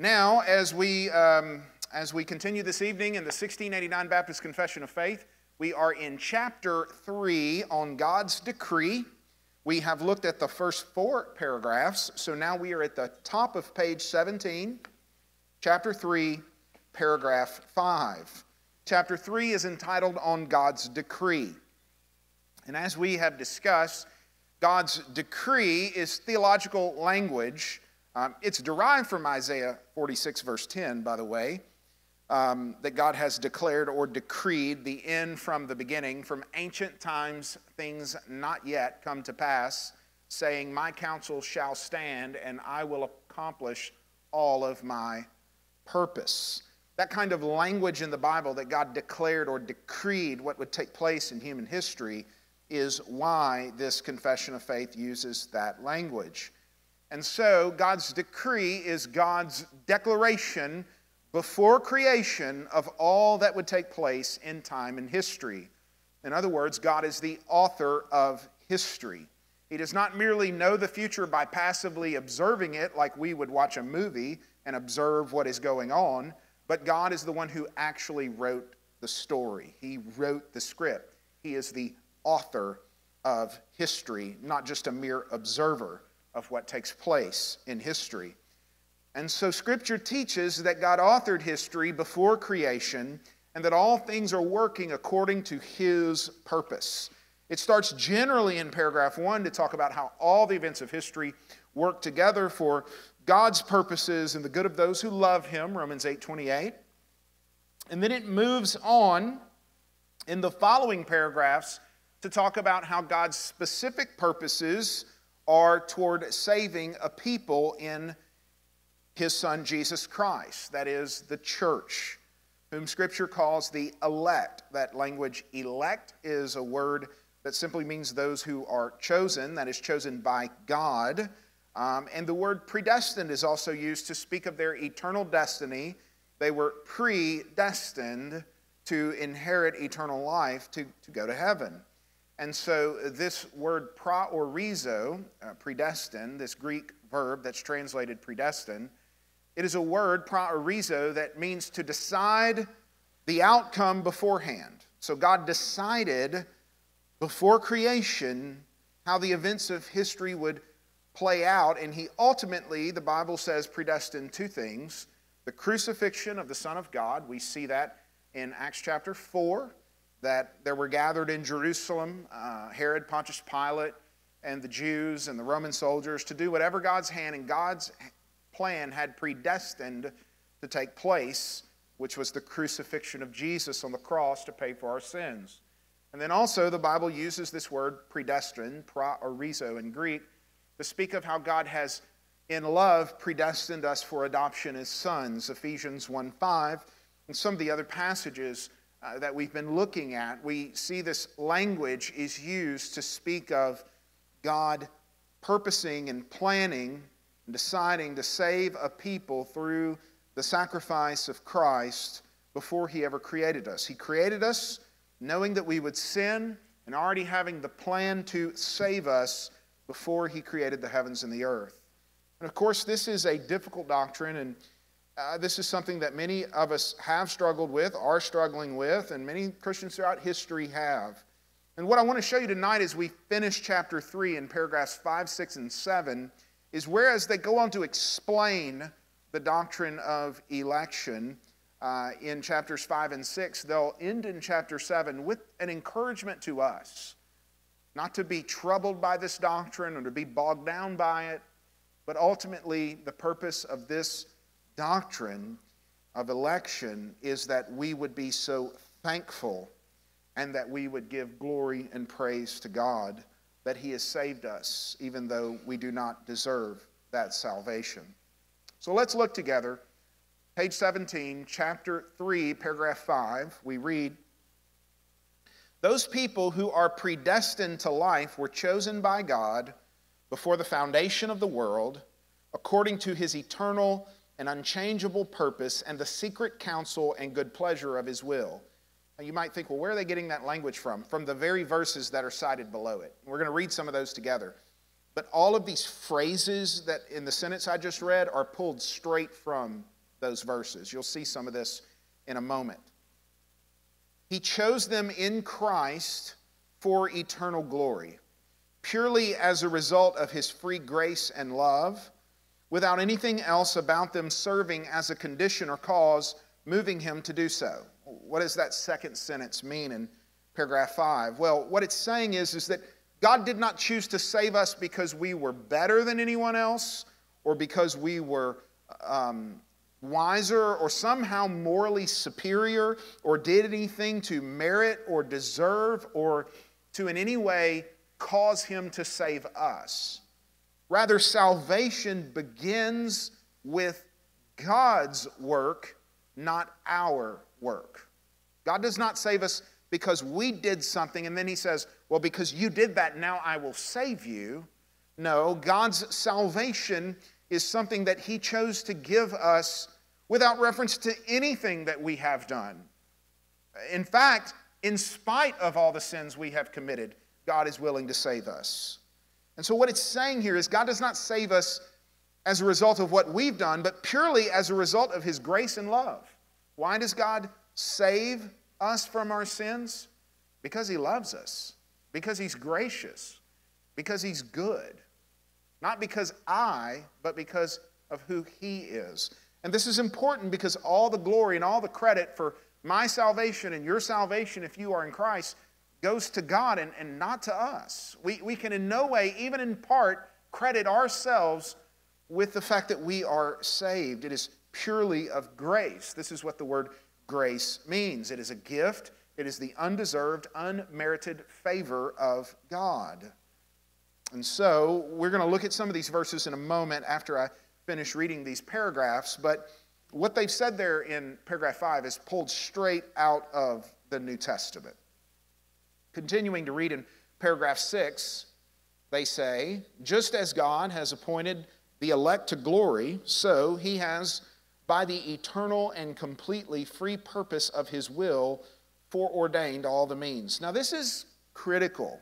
Now, as we, um, as we continue this evening in the 1689 Baptist Confession of Faith, we are in chapter 3 on God's decree. We have looked at the first four paragraphs, so now we are at the top of page 17, chapter 3, paragraph 5. Chapter 3 is entitled On God's Decree. And as we have discussed, God's decree is theological language. Um, it's derived from Isaiah 46, verse 10, by the way, um, that God has declared or decreed the end from the beginning, from ancient times, things not yet come to pass, saying, My counsel shall stand, and I will accomplish all of my purpose. That kind of language in the Bible that God declared or decreed what would take place in human history is why this confession of faith uses that language. And so, God's decree is God's declaration before creation of all that would take place in time and history. In other words, God is the author of history. He does not merely know the future by passively observing it like we would watch a movie and observe what is going on, but God is the one who actually wrote the story. He wrote the script. He is the author of history, not just a mere observer of what takes place in history. And so Scripture teaches that God authored history before creation and that all things are working according to His purpose. It starts generally in paragraph one to talk about how all the events of history work together for God's purposes and the good of those who love Him, Romans 8 28. And then it moves on in the following paragraphs to talk about how God's specific purposes are toward saving a people in his son Jesus Christ, that is, the church, whom Scripture calls the elect. That language, elect, is a word that simply means those who are chosen, that is, chosen by God. Um, and the word predestined is also used to speak of their eternal destiny. They were predestined to inherit eternal life, to, to go to heaven. And so this word proorizo, uh, predestined, this Greek verb that's translated predestined, it is a word, proorizo, that means to decide the outcome beforehand. So God decided before creation how the events of history would play out, and He ultimately, the Bible says, predestined two things the crucifixion of the Son of God. We see that in Acts chapter 4 that there were gathered in Jerusalem uh, Herod, Pontius Pilate, and the Jews and the Roman soldiers to do whatever God's hand and God's plan had predestined to take place, which was the crucifixion of Jesus on the cross to pay for our sins. And then also, the Bible uses this word predestined, or proorizo in Greek, to speak of how God has, in love, predestined us for adoption as sons, Ephesians 1 5, and some of the other passages uh, that we've been looking at, we see this language is used to speak of God purposing and planning and deciding to save a people through the sacrifice of Christ before He ever created us. He created us knowing that we would sin and already having the plan to save us before He created the heavens and the earth. And of course, this is a difficult doctrine and uh, this is something that many of us have struggled with, are struggling with, and many Christians throughout history have. And what I want to show you tonight as we finish chapter 3 in paragraphs 5, 6, and 7 is whereas they go on to explain the doctrine of election uh, in chapters 5 and 6, they'll end in chapter 7 with an encouragement to us not to be troubled by this doctrine or to be bogged down by it, but ultimately the purpose of this doctrine of election is that we would be so thankful and that we would give glory and praise to God that He has saved us, even though we do not deserve that salvation. So let's look together. Page 17, chapter 3, paragraph 5, we read Those people who are predestined to life were chosen by God before the foundation of the world according to His eternal and unchangeable purpose and the secret counsel and good pleasure of his will. Now you might think, well, where are they getting that language from? From the very verses that are cited below it. We're going to read some of those together. But all of these phrases that in the sentence I just read are pulled straight from those verses. You'll see some of this in a moment. He chose them in Christ for eternal glory, purely as a result of his free grace and love, without anything else about them serving as a condition or cause moving him to do so. What does that second sentence mean in paragraph 5? Well, what it's saying is, is that God did not choose to save us because we were better than anyone else or because we were um, wiser or somehow morally superior or did anything to merit or deserve or to in any way cause him to save us. Rather, salvation begins with God's work, not our work. God does not save us because we did something and then he says, Well, because you did that, now I will save you. No, God's salvation is something that he chose to give us without reference to anything that we have done. In fact, in spite of all the sins we have committed, God is willing to save us. And so, what it's saying here is God does not save us as a result of what we've done, but purely as a result of His grace and love. Why does God save us from our sins? Because He loves us, because He's gracious, because He's good. Not because I, but because of who He is. And this is important because all the glory and all the credit for my salvation and your salvation, if you are in Christ, goes to God and, and not to us. We, we can in no way, even in part, credit ourselves with the fact that we are saved. It is purely of grace. This is what the word grace means it is a gift, it is the undeserved, unmerited favor of God. And so we're going to look at some of these verses in a moment after I finish reading these paragraphs, but what they've said there in paragraph 5 is pulled straight out of the New Testament. Continuing to read in paragraph 6, they say, Just as God has appointed the elect to glory, so he has, by the eternal and completely free purpose of his will, foreordained all the means. Now, this is critical.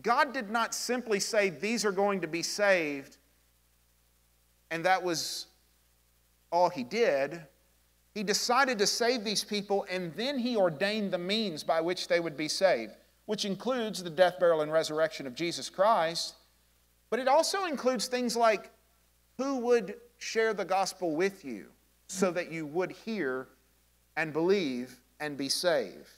God did not simply say, These are going to be saved and that was all he did. He decided to save these people, and then he ordained the means by which they would be saved, which includes the death, burial, and resurrection of Jesus Christ. But it also includes things like who would share the gospel with you so that you would hear and believe and be saved.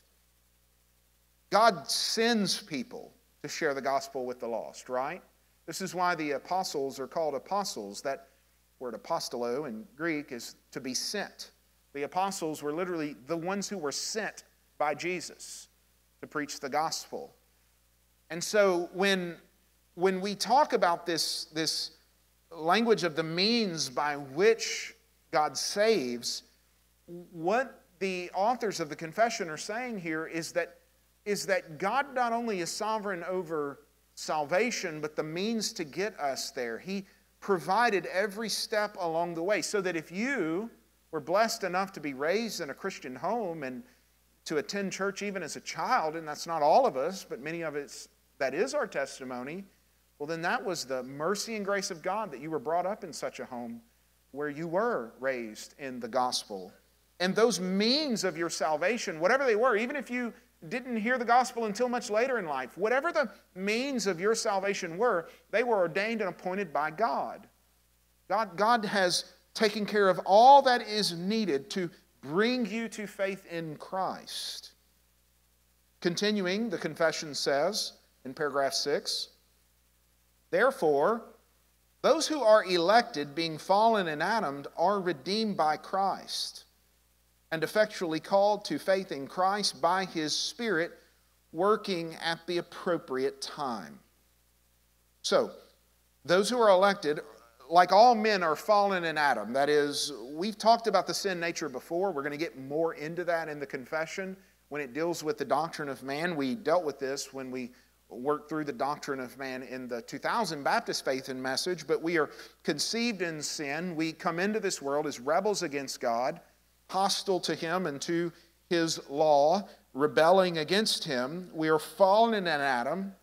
God sends people to share the gospel with the lost, right? This is why the apostles are called apostles, that word apostolo in Greek is to be sent. The apostles were literally the ones who were sent by Jesus to preach the gospel. And so when, when we talk about this, this language of the means by which God saves, what the authors of the confession are saying here is that, is that God not only is sovereign over salvation, but the means to get us there. He, provided every step along the way so that if you were blessed enough to be raised in a Christian home and to attend church even as a child, and that's not all of us, but many of us, that is our testimony, well, then that was the mercy and grace of God that you were brought up in such a home where you were raised in the gospel. And those means of your salvation, whatever they were, even if you didn't hear the gospel until much later in life. Whatever the means of your salvation were, they were ordained and appointed by God. God, God has taken care of all that is needed to bring you to faith in Christ. Continuing, the confession says in paragraph 6 Therefore, those who are elected, being fallen and Adam, are redeemed by Christ and effectually called to faith in Christ by his Spirit working at the appropriate time. So, those who are elected, like all men, are fallen in Adam. That is, we've talked about the sin nature before. We're going to get more into that in the confession when it deals with the doctrine of man. We dealt with this when we worked through the doctrine of man in the 2000 Baptist Faith and Message, but we are conceived in sin. We come into this world as rebels against God hostile to him and to his law, rebelling against him. We are fallen in Adam,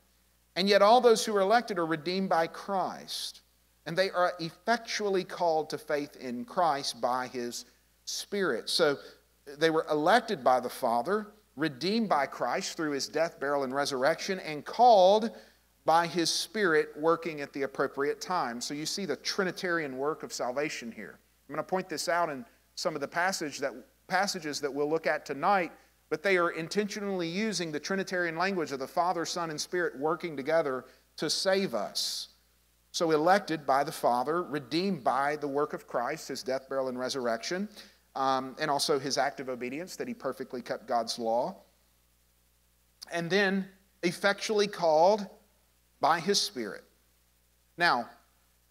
And yet, all those who are elected are redeemed by Christ. And they are effectually called to faith in Christ by his Spirit. So they were elected by the Father, redeemed by Christ through his death, burial, and resurrection, and called by his Spirit working at the appropriate time. So you see the Trinitarian work of salvation here. I'm going to point this out in some of the passage that, passages that we'll look at tonight, but they are intentionally using the Trinitarian language of the Father, Son, and Spirit working together to save us. So, elected by the Father, redeemed by the work of Christ, his death, burial, and resurrection, um, and also his act of obedience that he perfectly kept God's law. And then effectually called by his Spirit. Now,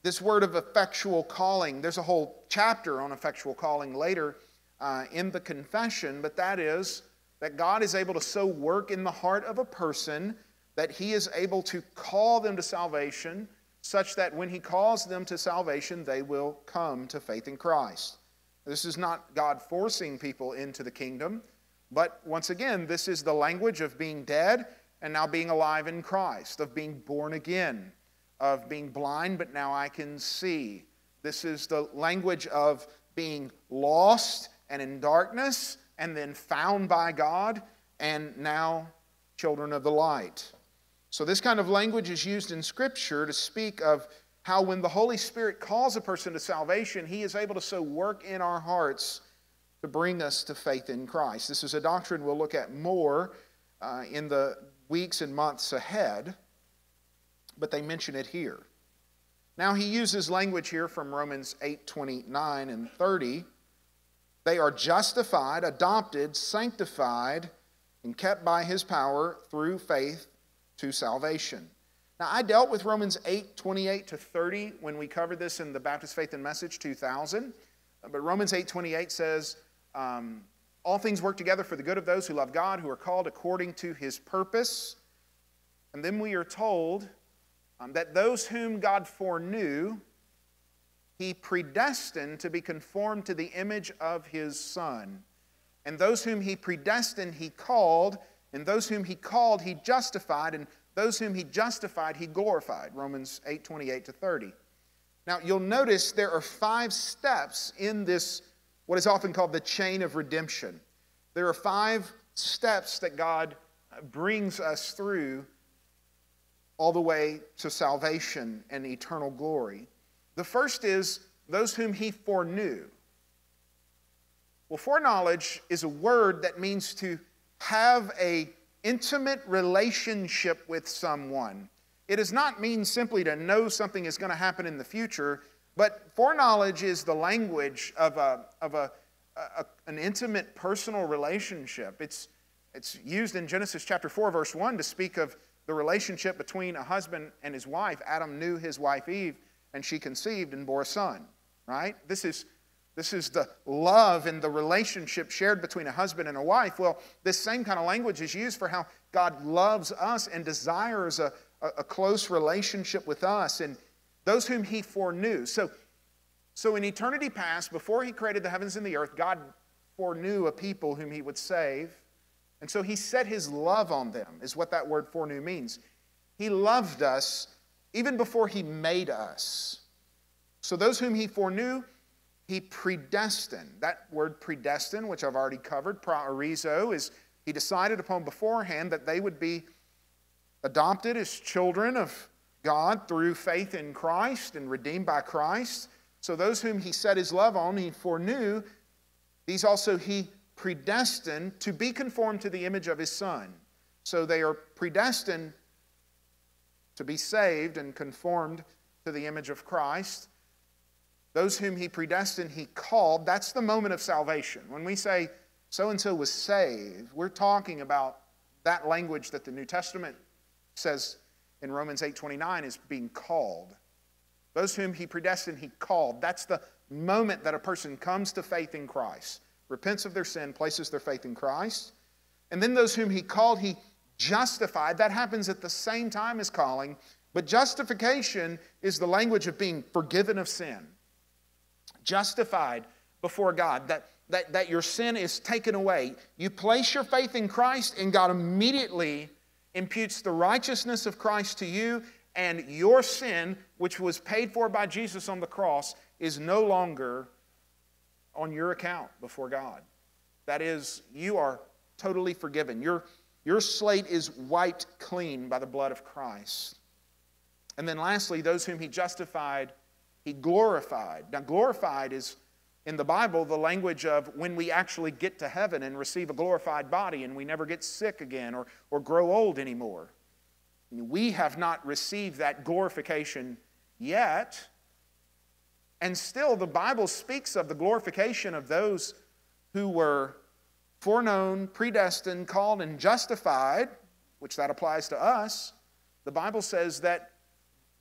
this word of effectual calling, there's a whole chapter on effectual calling later uh, in the confession, but that is that God is able to so work in the heart of a person that he is able to call them to salvation, such that when he calls them to salvation, they will come to faith in Christ. This is not God forcing people into the kingdom, but once again, this is the language of being dead and now being alive in Christ, of being born again, of being blind, but now I can see. This is the language of being lost and in darkness, and then found by God, and now children of the light. So, this kind of language is used in Scripture to speak of how, when the Holy Spirit calls a person to salvation, he is able to so work in our hearts to bring us to faith in Christ. This is a doctrine we'll look at more uh, in the weeks and months ahead, but they mention it here. Now he uses language here from Romans 8 29 and 30. They are justified, adopted, sanctified, and kept by his power through faith to salvation. Now, I dealt with Romans 8 28 to 30 when we covered this in the Baptist Faith and Message 2000. But Romans 8 28 says, um, all things work together for the good of those who love God, who are called according to his purpose. And then we are told um, that those whom God foreknew, he predestined to be conformed to the image of his Son. And those whom he predestined, he called. And those whom he called, he justified. And those whom he justified, he glorified. Romans 8 28 to 30. Now, you'll notice there are five steps in this what is often called the chain of redemption. There are five steps that God brings us through all the way to salvation and eternal glory. The first is those whom he foreknew. Well, foreknowledge is a word that means to have a intimate relationship with someone. It does not mean simply to know something is going to happen in the future. But foreknowledge is the language of, a, of a, a, an intimate personal relationship. It's, it's used in Genesis chapter 4, verse 1 to speak of the relationship between a husband and his wife. Adam knew his wife Eve, and she conceived and bore a son, right? This is, this is the love and the relationship shared between a husband and a wife. Well, this same kind of language is used for how God loves us and desires a, a, a close relationship with us. And those whom he foreknew. So, so in eternity past, before he created the heavens and the earth, God foreknew a people whom he would save. And so he set his love on them, is what that word foreknew means. He loved us even before he made us. So those whom he foreknew, he predestined. That word predestined, which I've already covered, proorizo, is he decided upon beforehand that they would be adopted as children of God through faith in Christ and redeemed by Christ. So those whom he set his love on, he foreknew, these also he predestined to be conformed to the image of his Son. So they are predestined to be saved and conformed to the image of Christ. Those whom he predestined, he called. That's the moment of salvation. When we say so and so was saved, we're talking about that language that the New Testament says in Romans 8:29 is being called. Those whom he predestined, he called. That's the moment that a person comes to faith in Christ, repents of their sin, places their faith in Christ. And then those whom he called, he justified. That happens at the same time as calling. But justification is the language of being forgiven of sin. Justified before God, that, that, that your sin is taken away. You place your faith in Christ, and God immediately imputes the righteousness of Christ to you, and your sin, which was paid for by Jesus on the cross, is no longer on your account before God. That is, you are totally forgiven. Your, your slate is wiped clean by the blood of Christ. And then lastly, those whom he justified, he glorified. Now, glorified is in the Bible the language of when we actually get to heaven and receive a glorified body and we never get sick again or, or grow old anymore. We have not received that glorification yet. And still, the Bible speaks of the glorification of those who were foreknown, predestined, called, and justified, which that applies to us. The Bible says that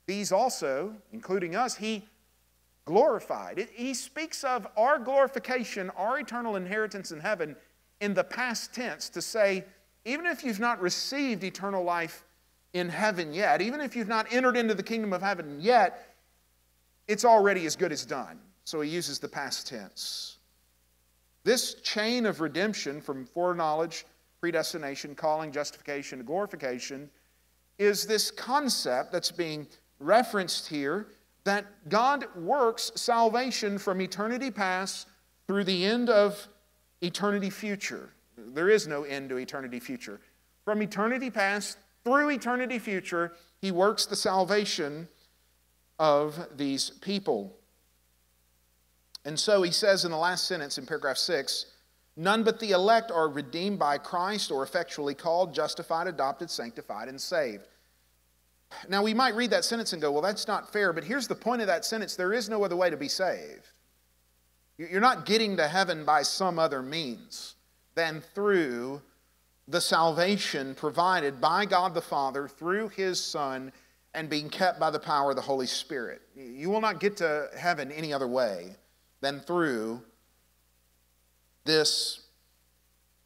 these also, including us, He glorified. It, he speaks of our glorification, our eternal inheritance in heaven, in the past tense to say, even if you've not received eternal life in heaven yet, even if you've not entered into the kingdom of heaven yet, it's already as good as done. So he uses the past tense. This chain of redemption from foreknowledge, predestination, calling, justification, glorification is this concept that's being referenced here that God works salvation from eternity past through the end of eternity future. There is no end to eternity future. From eternity past through eternity future, He works the salvation of these people. And so He says in the last sentence in paragraph 6 None but the elect are redeemed by Christ or effectually called, justified, adopted, sanctified, and saved. Now, we might read that sentence and go, well, that's not fair, but here's the point of that sentence there is no other way to be saved. You're not getting to heaven by some other means than through the salvation provided by God the Father through His Son and being kept by the power of the Holy Spirit. You will not get to heaven any other way than through this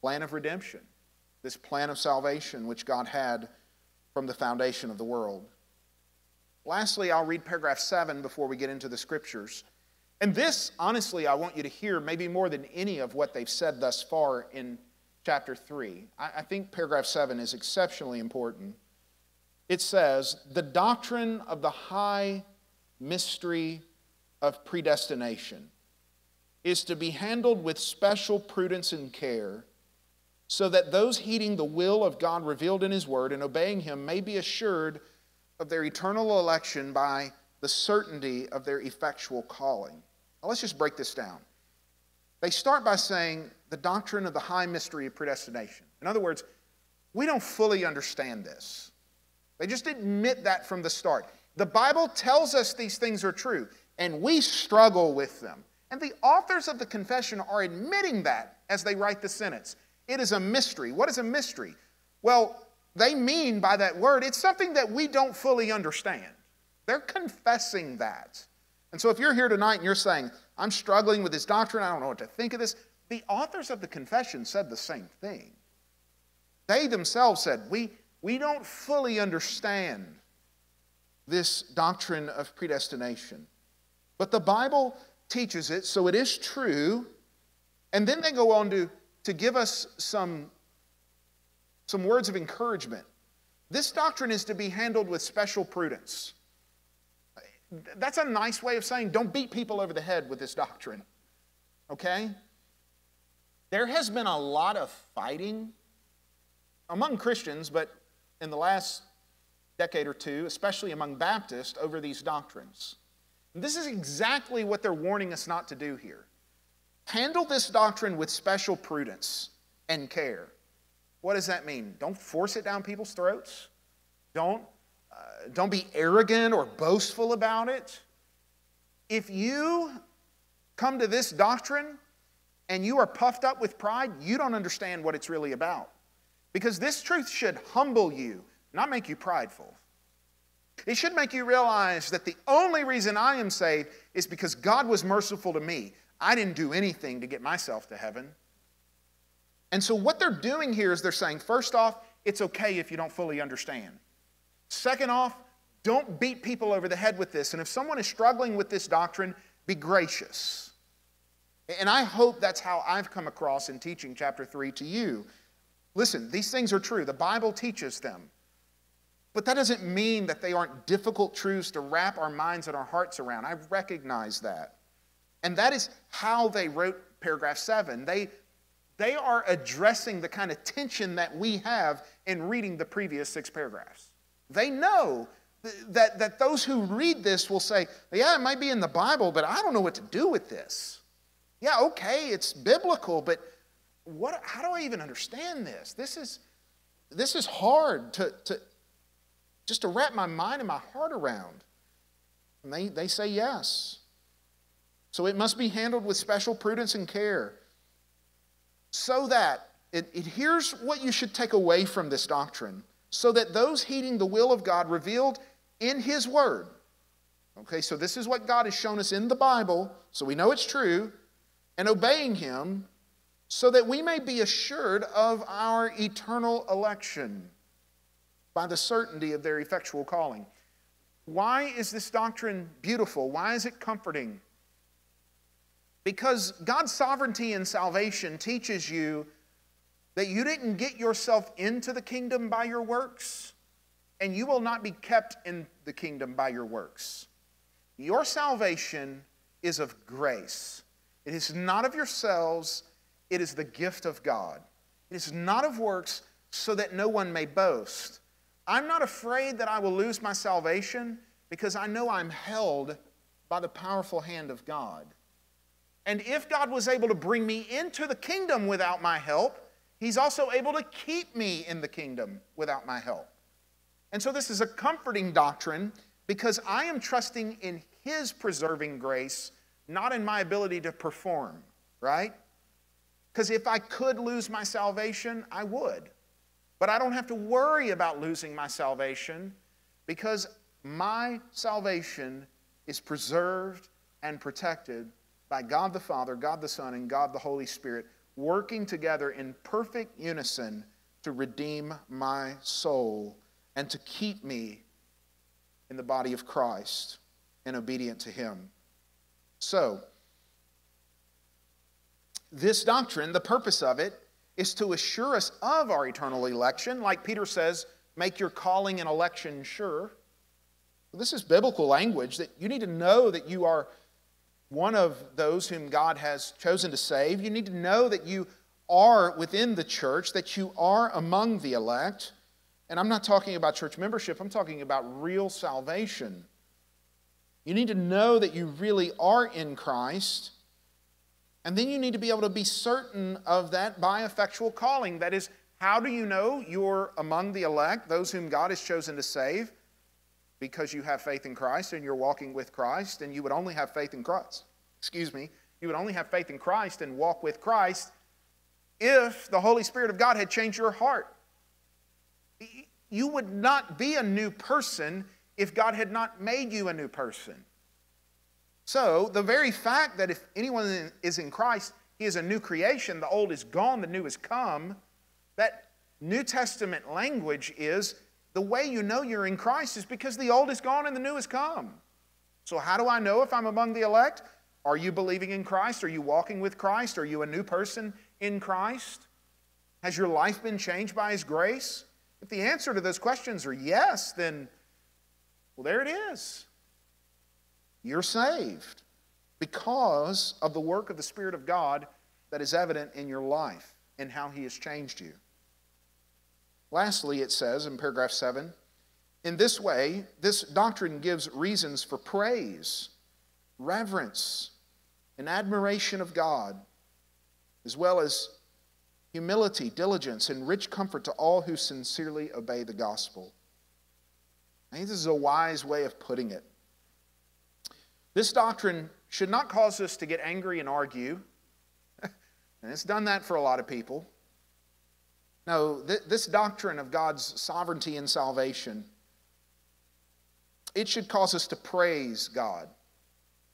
plan of redemption, this plan of salvation which God had from the foundation of the world. Lastly, I'll read paragraph 7 before we get into the scriptures. And this, honestly, I want you to hear maybe more than any of what they've said thus far in chapter 3. I, think paragraph 7 is exceptionally important. It says, The doctrine of the high mystery of predestination is to be handled with special prudence and care so that those heeding the will of God revealed in His Word and obeying Him may be assured of their eternal election by the certainty of their effectual calling. Now, let's just break this down. They start by saying the doctrine of the high mystery of predestination. In other words, we don't fully understand this. They just admit that from the start. The Bible tells us these things are true, and we struggle with them. And the authors of the confession are admitting that as they write the sentence. It is a mystery. What is a mystery? Well, they mean by that word, it's something that we don't fully understand. They're confessing that. And so if you're here tonight and you're saying, I'm struggling with this doctrine, I don't know what to think of this, the authors of the confession said the same thing. They themselves said, We, we don't fully understand this doctrine of predestination. But the Bible teaches it, so it is true. And then they go on to to give us some, some words of encouragement. This doctrine is to be handled with special prudence. That's a nice way of saying don't beat people over the head with this doctrine. Okay? There has been a lot of fighting among Christians, but in the last decade or two, especially among Baptists, over these doctrines. And this is exactly what they're warning us not to do here. Handle this doctrine with special prudence and care. What does that mean? Don't force it down people's throats. Don't, uh, don't be arrogant or boastful about it. If you come to this doctrine and you are puffed up with pride, you don't understand what it's really about. Because this truth should humble you, not make you prideful. It should make you realize that the only reason I am saved is because God was merciful to me. I didn't do anything to get myself to heaven. And so, what they're doing here is they're saying, first off, it's okay if you don't fully understand. Second off, don't beat people over the head with this. And if someone is struggling with this doctrine, be gracious. And I hope that's how I've come across in teaching chapter 3 to you. Listen, these things are true. The Bible teaches them. But that doesn't mean that they aren't difficult truths to wrap our minds and our hearts around. I recognize that. And that is how they wrote paragraph seven. They, they are addressing the kind of tension that we have in reading the previous six paragraphs. They know that, that those who read this will say, Yeah, it might be in the Bible, but I don't know what to do with this. Yeah, okay, it's biblical, but what, how do I even understand this? This is, this is hard to, to just to wrap my mind and my heart around. And they, they say yes. So it must be handled with special prudence and care. So that, it, it, here's what you should take away from this doctrine so that those heeding the will of God revealed in His Word, okay, so this is what God has shown us in the Bible, so we know it's true, and obeying Him so that we may be assured of our eternal election by the certainty of their effectual calling. Why is this doctrine beautiful? Why is it comforting? Because God's sovereignty and salvation teaches you that you didn't get yourself into the kingdom by your works, and you will not be kept in the kingdom by your works. Your salvation is of grace. It is not of yourselves, it is the gift of God. It is not of works so that no one may boast. I'm not afraid that I will lose my salvation because I know I'm held by the powerful hand of God. And if God was able to bring me into the kingdom without my help, He's also able to keep me in the kingdom without my help. And so this is a comforting doctrine because I am trusting in His preserving grace, not in my ability to perform, right? Because if I could lose my salvation, I would. But I don't have to worry about losing my salvation because my salvation is preserved and protected by God the Father, God the Son, and God the Holy Spirit, working together in perfect unison to redeem my soul and to keep me in the body of Christ and obedient to Him. So, this doctrine, the purpose of it, is to assure us of our eternal election. Like Peter says, make your calling and election sure. This is biblical language that you need to know that you are one of those whom God has chosen to save. You need to know that you are within the church, that you are among the elect. And I'm not talking about church membership, I'm talking about real salvation. You need to know that you really are in Christ. And then you need to be able to be certain of that by effectual calling. That is, how do you know you're among the elect, those whom God has chosen to save? Because you have faith in Christ and you're walking with Christ, and you would only have faith in Christ. Excuse me. You would only have faith in Christ and walk with Christ if the Holy Spirit of God had changed your heart. You would not be a new person if God had not made you a new person. So, the very fact that if anyone is in Christ, he is a new creation, the old is gone, the new has come, that New Testament language is the way you know you're in Christ is because the old is gone and the new has come. So, how do I know if I'm among the elect? Are you believing in Christ? Are you walking with Christ? Are you a new person in Christ? Has your life been changed by His grace? If the answer to those questions are yes, then, well, there it is. You're saved because of the work of the Spirit of God that is evident in your life and how He has changed you. Lastly, it says in paragraph 7 in this way, this doctrine gives reasons for praise, reverence, and admiration of God, as well as humility, diligence, and rich comfort to all who sincerely obey the gospel. I think this is a wise way of putting it. This doctrine should not cause us to get angry and argue. and it's done that for a lot of people. No, th- this doctrine of God's sovereignty and salvation, it should cause us to praise God.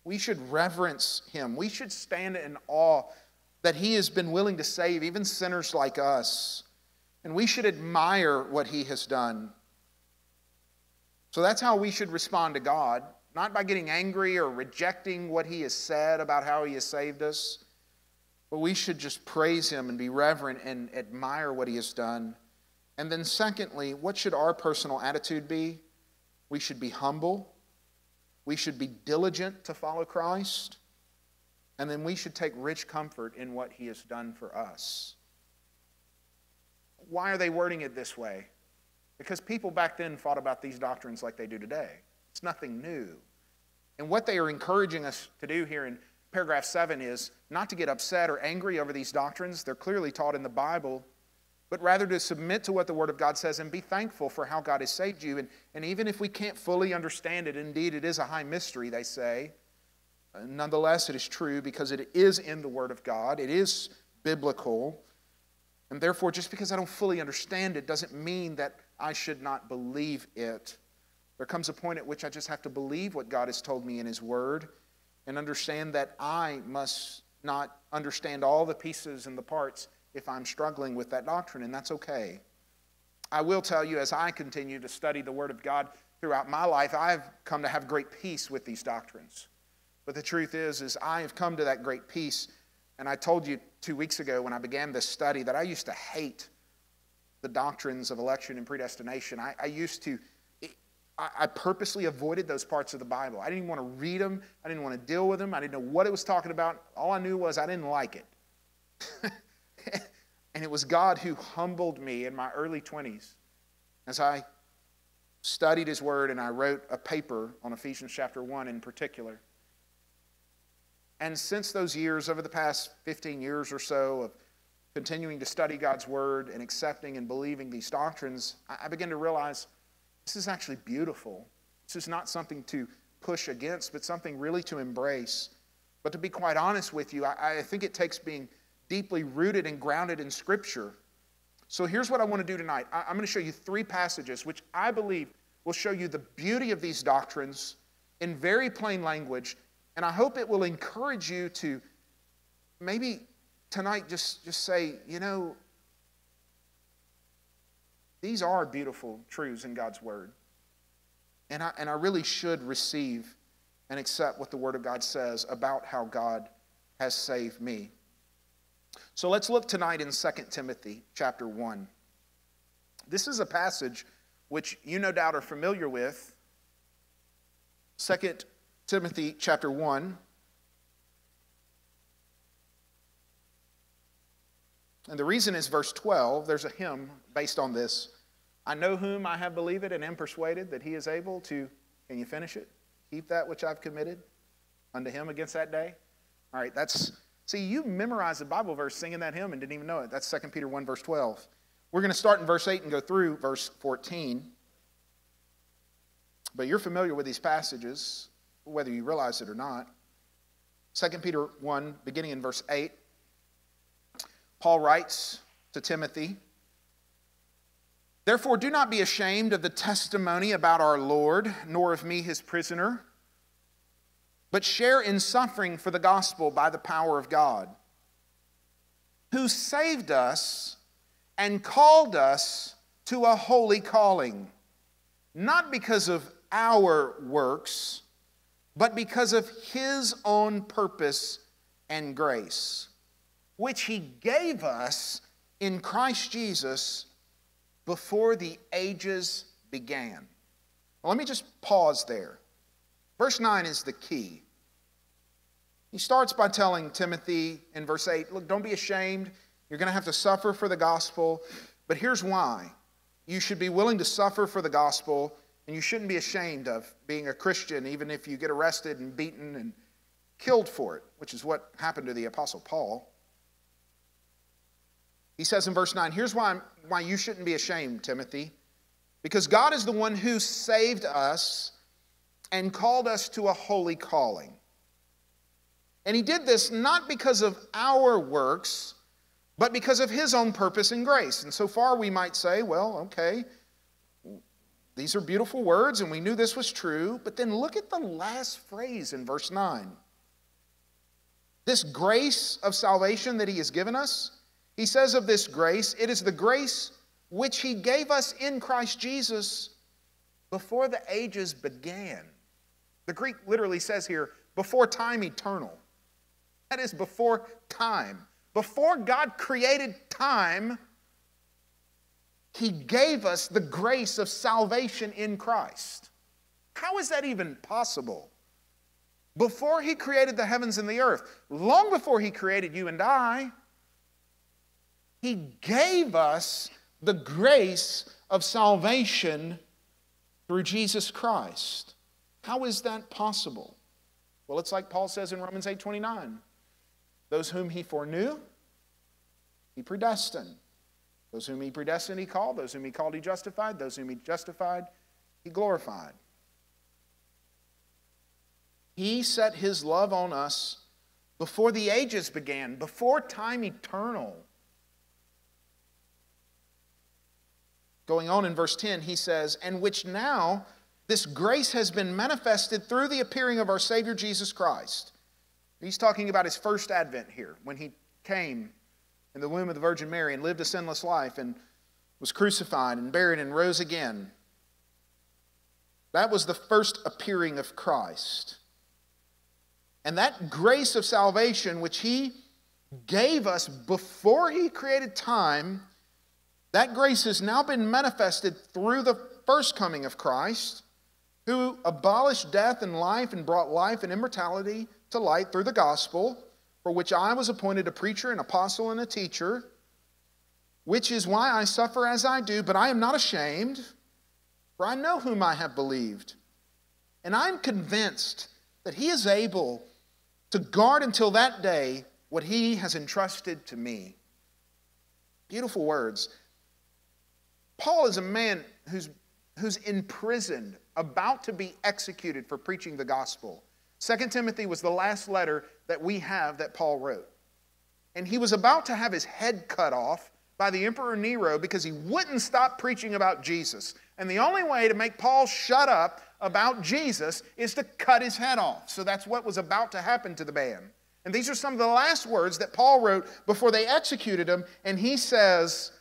We should reverence Him. We should stand in awe that He has been willing to save even sinners like us. And we should admire what He has done. So that's how we should respond to God not by getting angry or rejecting what he has said about how he has saved us, but we should just praise him and be reverent and admire what he has done And then, secondly, what should our personal attitude be? We should be humble. We should be diligent to follow Christ. And then we should take rich comfort in what he has done for us. Why are they wording it this way? Because people back then thought about these doctrines like they do today. It's nothing new. And what they are encouraging us to do here in paragraph 7 is not to get upset or angry over these doctrines. They're clearly taught in the Bible, but rather to submit to what the Word of God says and be thankful for how God has saved you. And, and even if we can't fully understand it, indeed it is a high mystery, they say, nonetheless it is true because it is in the Word of God, it is biblical. And therefore, just because I don't fully understand it doesn't mean that I should not believe it. There comes a point at which I just have to believe what God has told me in His Word and understand that I must not understand all the pieces and the parts if I'm struggling with that doctrine, and that's okay. I will tell you, as I continue to study the Word of God throughout my life, I've come to have great peace with these doctrines. But the truth is, is I have come to that great peace, and I told you two weeks ago when I began this study that I used to hate the doctrines of election and predestination. I, I used to, I, purposely avoided those parts of the Bible. I didn't want to read them. I didn't want to deal with them. I didn't know what it was talking about. All I knew was I didn't like it. and it was God who humbled me in my early 20s as I studied His Word and I wrote a paper on Ephesians chapter 1 in particular. And since those years, over the past 15 years or so of continuing to study God's Word and accepting and believing these doctrines, I began to realize this is actually beautiful. This is not something to push against, but something really to embrace. But to be quite honest with you, I, I think it takes being deeply rooted and grounded in Scripture. So here's what I want to do tonight I, I'm going to show you three passages which I believe will show you the beauty of these doctrines in very plain language. And I hope it will encourage you to maybe tonight just, just say, you know, these are beautiful truths in God's Word. And I, and I really should receive and accept what the Word of God says about how God has saved me. So let's look tonight in 2 Timothy chapter 1. This is a passage which you no doubt are familiar with. 2 Timothy chapter 1. And the reason is verse 12. There's a hymn based on this. I know whom I have believed and am persuaded that he is able to, can you finish it? Keep that which I've committed unto him against that day. All right, that's, see, you memorized the Bible verse singing that hymn and didn't even know it. That's 2 Peter 1, verse 12. We're going to start in verse 8 and go through verse 14. But you're familiar with these passages, whether you realize it or not. 2 Peter 1, beginning in verse 8. Paul writes to Timothy, Therefore, do not be ashamed of the testimony about our Lord, nor of me, his prisoner, but share in suffering for the gospel by the power of God, who saved us and called us to a holy calling, not because of our works, but because of his own purpose and grace which he gave us in Christ Jesus before the ages began. Well, let me just pause there. Verse 9 is the key. He starts by telling Timothy in verse 8 look, don't be ashamed. You're going to have to suffer for the gospel, but here's why. You should be willing to suffer for the gospel, and you shouldn't be ashamed of being a Christian, even if you get arrested and beaten and killed for it, which is what happened to the Apostle Paul. He says in verse 9, here's why, why you shouldn't be ashamed, Timothy. Because God is the one who saved us and called us to a holy calling. And he did this not because of our works, but because of his own purpose and grace. And so far we might say, well, okay, these are beautiful words, and we knew this was true. But then look at the last phrase in verse 9. This grace of salvation that he has given us he says of this grace, it is the grace which he gave us in Christ Jesus before the ages began. The Greek literally says here, before time eternal. That is before time. Before God created time, He gave us the grace of salvation in Christ. How is that even possible? Before He created the heavens and the earth, long before He created you and I, He gave us the grace of salvation through Jesus Christ. How is that possible? Well, it's like Paul says in Romans 8:29. Those whom he foreknew, he predestined. Those whom he predestined, he called. Those whom he called, he justified. Those whom he justified, he glorified. He set his love on us before the ages began, before time eternal. Going on in verse 10, he says, And which now this grace has been manifested through the appearing of our Savior Jesus Christ. He's talking about his first advent here, when he came in the womb of the Virgin Mary and lived a sinless life and was crucified and buried and rose again. That was the first appearing of Christ. And that grace of salvation, which he gave us before he created time, that grace has now been manifested through the first coming of Christ who abolished death and life and brought life and immortality to light through the gospel, for which I was appointed a preacher, an apostle, and a teacher, which is why I suffer as I do, but I am not ashamed, for I know whom I have believed. And I'm convinced that he is able to guard until that day what he has entrusted to me. Beautiful words. Paul is a man who's, who's imprisoned about to be executed for preaching the gospel. 2 Timothy was the last letter that we have that Paul wrote. And he was about to have his head cut off by the Emperor Nero because he wouldn't stop preaching about Jesus. And the only way to make Paul shut up about Jesus is to cut his head off. So that's what was about to happen to the man. And these are some of the last words that Paul wrote before they executed him. And he says,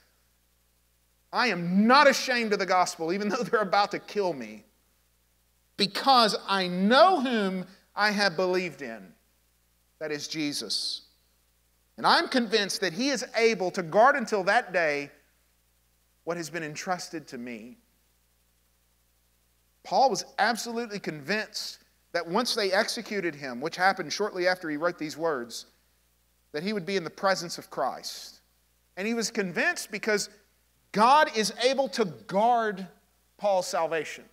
I am not ashamed of the gospel, even though they're about to kill me because I know whom I have believed in. That is Jesus. And I'm convinced that He is able to guard until that day what has been entrusted to me. Paul was absolutely convinced that once they executed him, which happened shortly after he wrote these words, that he would be in the presence of Christ. And he was convinced because God is able to guard Paul's salvation.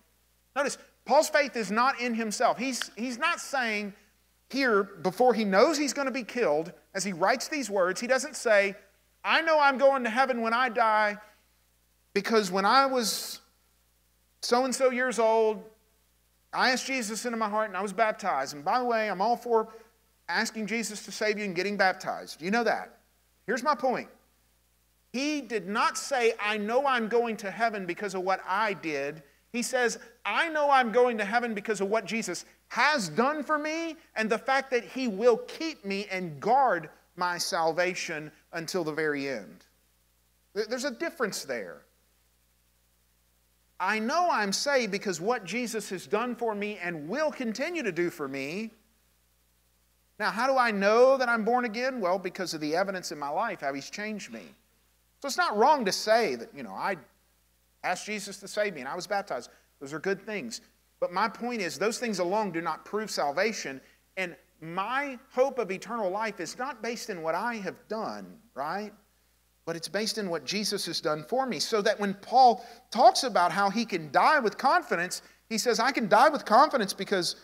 Notice, Paul's faith is not in himself. He's, he's not saying here, before he knows he's going to be killed, as he writes these words, he doesn't say, I know I'm going to heaven when I die because when I was so and so years old, I asked Jesus into my heart and I was baptized. And by the way, I'm all for asking Jesus to save you and getting baptized. You know that. Here's my point. He did not say, I know I'm going to heaven because of what I did. He says, I know I'm going to heaven because of what Jesus has done for me and the fact that He will keep me and guard my salvation until the very end. There's a difference there. I know I'm saved because what Jesus has done for me and will continue to do for me. Now, how do I know that I'm born again? Well, because of the evidence in my life, how He's changed me. So it's not wrong to say that, you know, I asked Jesus to save me and I was baptized. Those are good things. But my point is, those things alone do not prove salvation. And my hope of eternal life is not based in what I have done, right? But it's based in what Jesus has done for me. So that when Paul talks about how he can die with confidence, he says, I can die with confidence because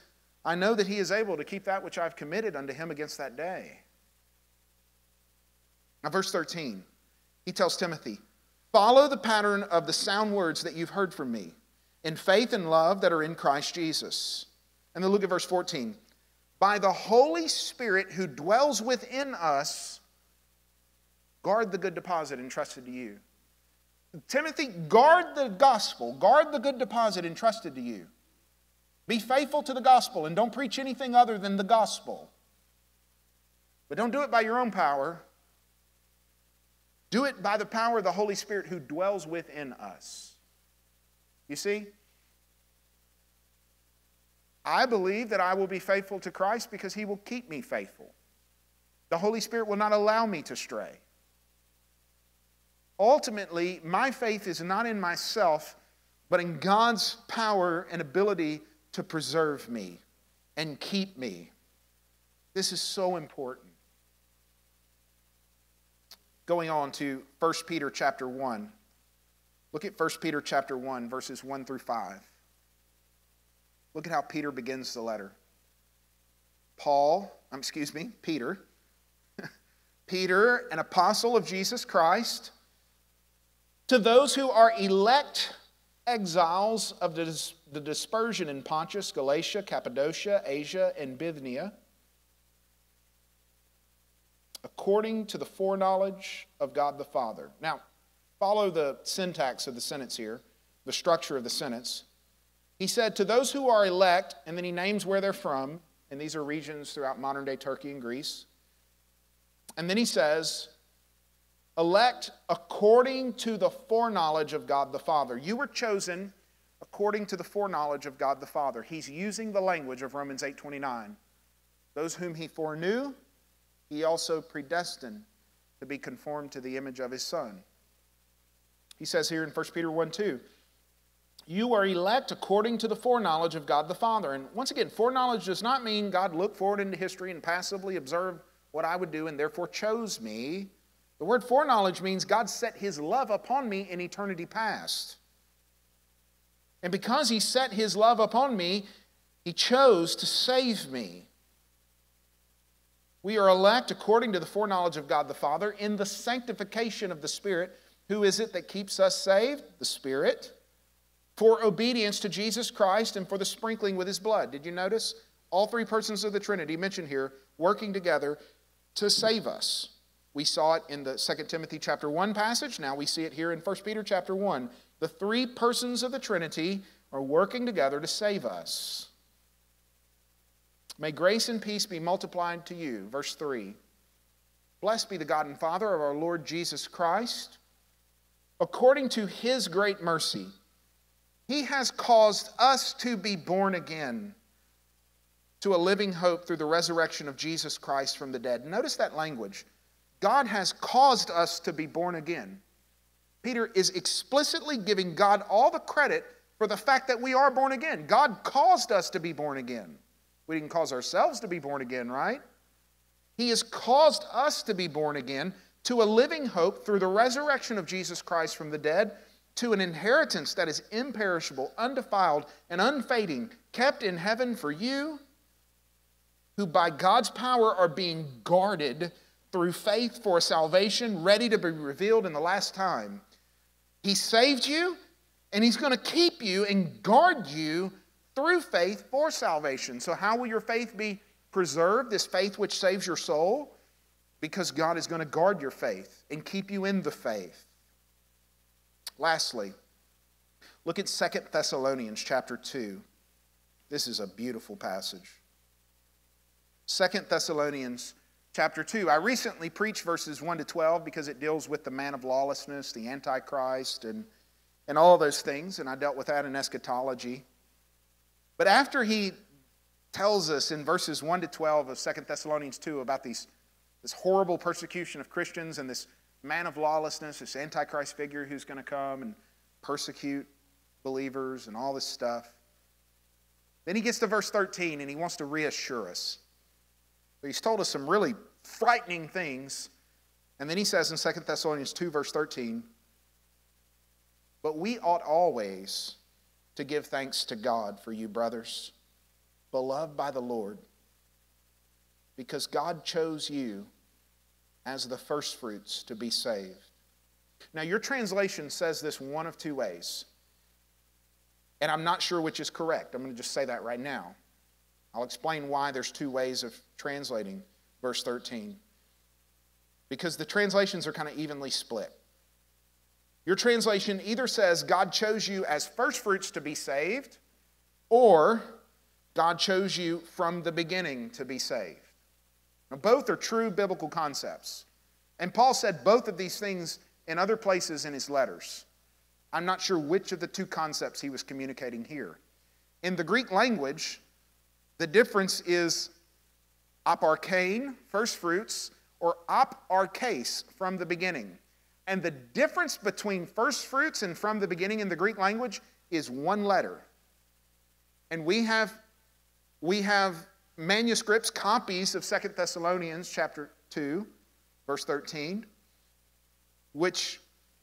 I know that he is able to keep that which I've committed unto him against that day. Now, verse 13, he tells Timothy, Follow the pattern of the sound words that you've heard from me in faith and love that are in Christ Jesus. And then look at verse 14. By the Holy Spirit who dwells within us, guard the good deposit entrusted to you. Timothy, guard the gospel, guard the good deposit entrusted to you. Be faithful to the gospel and don't preach anything other than the gospel. But don't do it by your own power. Do it by the power of the Holy Spirit who dwells within us. You see? I believe that I will be faithful to Christ because he will keep me faithful. The Holy Spirit will not allow me to stray. ultimately, my faith is not in myself, but in God's power and ability to preserve me and keep me. This is so important. Going on to 1 Peter chapter 1. Look at 1 Peter chapter 1 verses 1 through 5. Look at how Peter begins the letter. Paul, um, excuse me, Peter, Peter, an apostle of Jesus Christ, to those who are elect exiles of the, the dispersion in Pontus, Galatia, Cappadocia, Asia, and Bithynia, according to the foreknowledge of God the Father. Now, follow the syntax of the sentence here, the structure of the sentence. He said, To those who are elect, and then he names where they're from, and these are regions throughout modern day Turkey and Greece. And then he says, elect according to the foreknowledge of God the Father. You were chosen according to the foreknowledge of God the Father. He's using the language of Romans 8:29. Those whom he foreknew, he also predestined to be conformed to the image of his son. He says here in 1 Peter 1 2, you are elect according to the foreknowledge of God the Father. And once again, foreknowledge does not mean God looked forward into history and passively observed what I would do and therefore chose me. The word foreknowledge means God set his love upon me in eternity past. And because he set his love upon me, he chose to save me. We are elect according to the foreknowledge of God the Father in the sanctification of the Spirit. Who is it that keeps us saved? The Spirit for obedience to Jesus Christ and for the sprinkling with his blood. Did you notice? All three persons of the Trinity mentioned here working together to save us. We saw it in the 2 Timothy chapter 1 passage. Now we see it here in 1 Peter chapter 1. The three persons of the Trinity are working together to save us. May grace and peace be multiplied to you. Verse 3. Blessed be the God and Father of our Lord Jesus Christ. According to his great mercy, he has caused us to be born again to a living hope through the resurrection of Jesus Christ from the dead. Notice that language. God has caused us to be born again. Peter is explicitly giving God all the credit for the fact that we are born again. God caused us to be born again. We didn't cause ourselves to be born again, right? He has caused us to be born again to a living hope through the resurrection of Jesus Christ from the dead to an inheritance that is imperishable, undefiled, and unfading, kept in heaven for you, who by God's power are being guarded through faith for salvation, ready to be revealed in the last time. He saved you, and He's going to keep you and guard you through faith for salvation. So, how will your faith be preserved? This faith which saves your soul? Because God is going to guard your faith and keep you in the faith. Lastly, look at Second Thessalonians chapter 2. This is a beautiful passage. Second Thessalonians chapter 2. I recently preached verses 1 to 12 because it deals with the man of lawlessness, the Antichrist, and, and all those things, and I dealt with that in eschatology. But after he tells us in verses 1 to 12 of Second Thessalonians 2 about these, this horrible persecution of Christians and this man of lawlessness, this Antichrist figure who's going to come and persecute believers and all this stuff. Then he gets to verse 13 and he wants to reassure us. he's told us some really frightening things. And then he says in 2 Thessalonians 2, verse 13, But we ought always to give thanks to God for you, brothers, beloved by the Lord, because God chose you as the firstfruits to be saved. Now, your translation says this one of two ways. And I'm not sure which is correct. I'm going to just say that right now. I'll explain why there's two ways of translating verse 13. Because the translations are kind of evenly split. Your translation either says God chose you as firstfruits to be saved, or God chose you from the beginning to be saved. Now, both are true biblical concepts. And Paul said both of these things in other places in his letters. I'm not sure which of the two concepts he was communicating here. In the Greek language, the difference is aparkein, first fruits, or op arcase, from the beginning. And the difference between first fruits and from the beginning in the Greek language is one letter. And we have, we have manuscripts, copies of Second Thessalonians chapter 2, verse 13, which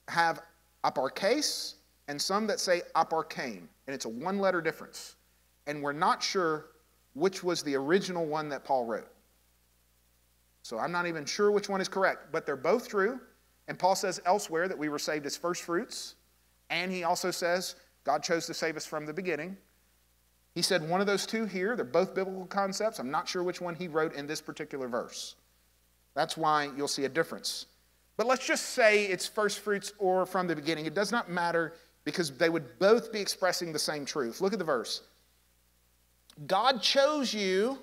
have aparkes and some that say aparkane. And it's a one letter difference. And we're not sure which was the original one that Paul wrote. So I'm not even sure which one is correct, but they're both true. And Paul says elsewhere that we were saved as first fruits. And he also says God chose to save us from the beginning. He said one of those two here, they're both biblical concepts. I'm not sure which one he wrote in this particular verse. That's why you'll see a difference. But let's just say it's first fruits or from the beginning. It does not matter because they would both be expressing the same truth. Look at the verse. God chose you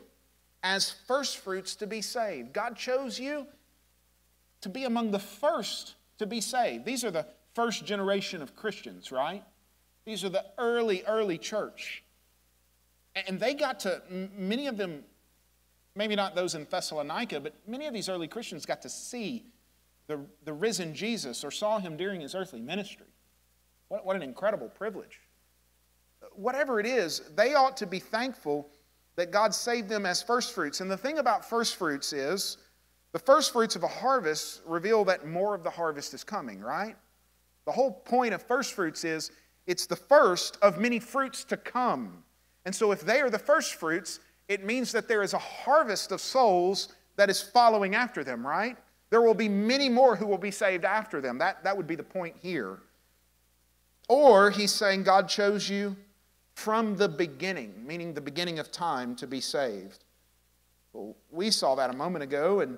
as first fruits to be saved. God chose you to be among the first to be saved. These are the first generation of Christians, right? These are the early, early church. And they got to, many of them, maybe not those in Thessalonica, but many of these early Christians got to see the, the risen Jesus or saw him during his earthly ministry. What, what an incredible privilege. Whatever it is, they ought to be thankful that God saved them as first fruits. And the thing about first fruits is the first fruits of a harvest reveal that more of the harvest is coming, right? The whole point of first fruits is it's the first of many fruits to come. And so if they are the first fruits, it means that there is a harvest of souls that is following after them, right? There will be many more who will be saved after them. That, that would be the point here. Or he's saying God chose you from the beginning, meaning the beginning of time, to be saved. Well, we saw that a moment ago in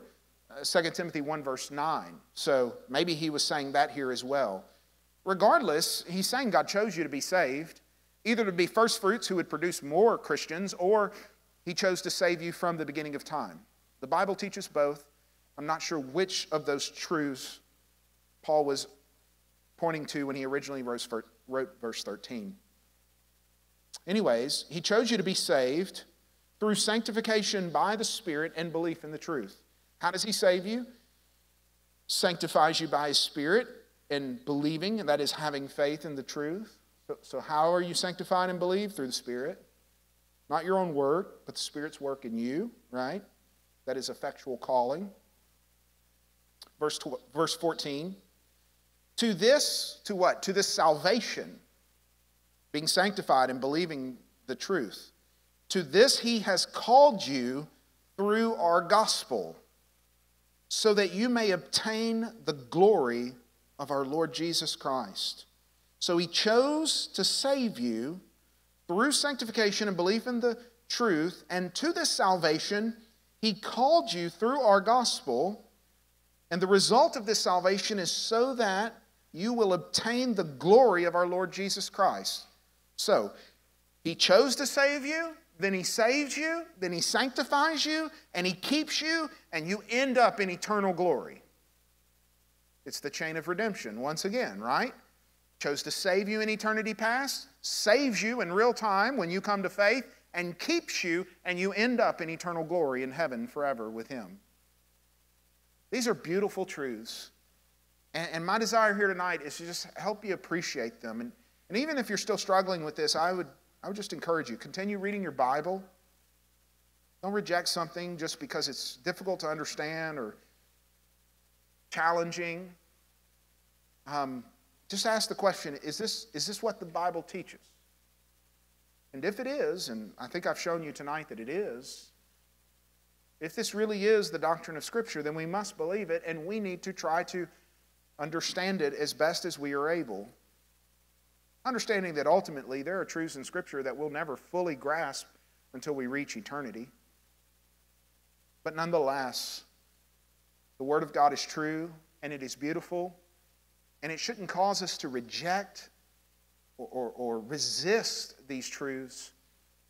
2 uh, Timothy 1, verse 9. So maybe he was saying that here as well. Regardless, he's saying God chose you to be saved, either to be first fruits who would produce more Christians, or he chose to save you from the beginning of time. The Bible teaches both. I'm not sure which of those truths Paul was pointing to when he originally wrote verse 13. Anyways, he chose you to be saved through sanctification by the Spirit and belief in the truth. How does he save you? Sanctifies you by his Spirit and believing, and that is having faith in the truth. So, so, how are you sanctified and believed? Through the Spirit. Not your own work, but the Spirit's work in you, right? That is effectual calling. Verse, verse 14. To this, to what? To this salvation, being sanctified and believing the truth. To this he has called you through our gospel, so that you may obtain the glory of our Lord Jesus Christ. So he chose to save you through sanctification and belief in the truth, and to this salvation, he called you through our gospel. And the result of this salvation is so that you will obtain the glory of our Lord Jesus Christ. So, he chose to save you, then he saves you, then he sanctifies you, and he keeps you, and you end up in eternal glory. It's the chain of redemption, once again, right? Chose to save you in eternity past, saves you in real time when you come to faith, and keeps you, and you end up in eternal glory in heaven forever with him. These are beautiful truths. And, and my desire here tonight is to just help you appreciate them. And, and even if you're still struggling with this, I would, I would just encourage you continue reading your Bible. Don't reject something just because it's difficult to understand or challenging. Um, just ask the question is this, is this what the Bible teaches? And if it is, and I think I've shown you tonight that it is, if this really is the doctrine of Scripture, then we must believe it and we need to try to understand it as best as we are able. Understanding that ultimately there are truths in Scripture that we'll never fully grasp until we reach eternity. But nonetheless, the Word of God is true and it is beautiful, and it shouldn't cause us to reject or, or, or resist these truths,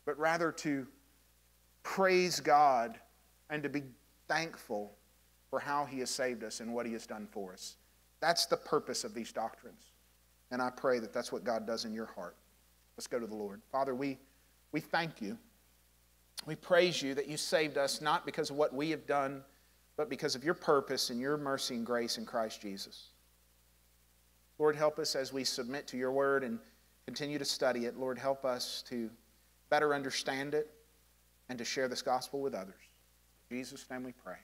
but rather to praise God and to be thankful for how He has saved us and what He has done for us. That's the purpose of these doctrines. And I pray that that's what God does in your heart. Let's go to the Lord. Father, we, we thank you. We praise you that you saved us not because of what we have done but because of your purpose and your mercy and grace in Christ Jesus. Lord, help us as we submit to your word and continue to study it. Lord, help us to better understand it and to share this gospel with others. In Jesus' name we pray.